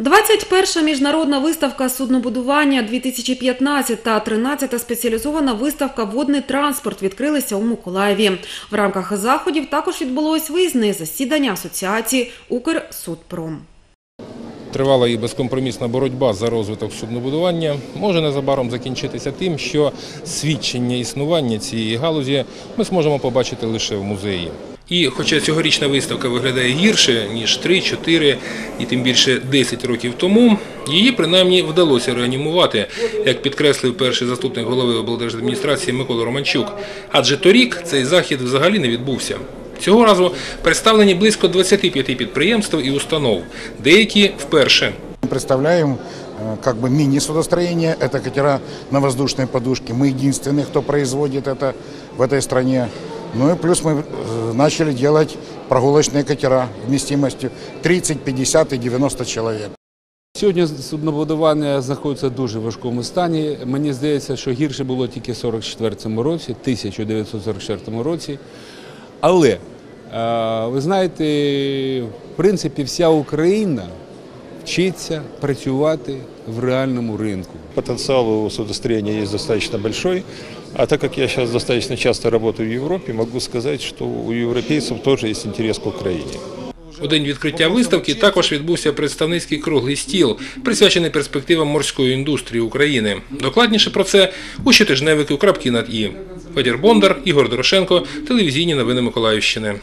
21 міжнародна виставка суднобудування 2015 та 13 спеціалізована виставка Водний транспорт відкрилися у Миколаєві. В рамках заходів також відбулось виїзне засідання асоціації Укрсудпром. Тривала і безкомпромісна боротьба за розвиток суднобудування може незабаром закінчитися тим, що свідчення існування цієї галузі ми зможемо побачити лише в музеї. І хоча цьогорічна виставка виглядає гірше, ніж 3, 4 і тим більше 10 років тому, її принаймні вдалося реанімувати, як підкреслив перший заступник голови облдержадміністрації Микола Романчук. Адже торік цей захід взагалі не відбувся. Цього разу представлені близько 25 підприємств і установ, деякі вперше. Мы Представляем э, как бы мини-судостроение, это катера на воздушной подушке. Мы единственные, кто производит это в этой стране. Ну и плюс мы э, начали делать прогулочные катера вместимостью 30, 50 и 90 человек. Сьогодні суднобудування знаходиться в дуже важкому стані. Мені здається, що гірше було тільки в 44-му році, 1944 році. Але е, ви знаєте, в принципі, вся Україна вчиться працювати в реальному ринку. Потенциал у судостроения есть достаточно большой. А так как я сейчас достаточно часто работаю в Европе, могу сказать, что у европейцев тоже есть интерес к Украине. У день відкриття виставки також відбувся представницький круглий стіл, присвячений перспективам морської індустрії України. Докладніше про це у щотижневику «Крапки над І». Федір Бондар, Ігор Дорошенко, телевізійні новини Миколаївщини.